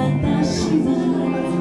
私は